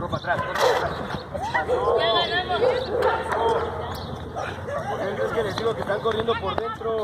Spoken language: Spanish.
Corro para atrás, corro para atrás. Es que les digo que están corriendo por dentro.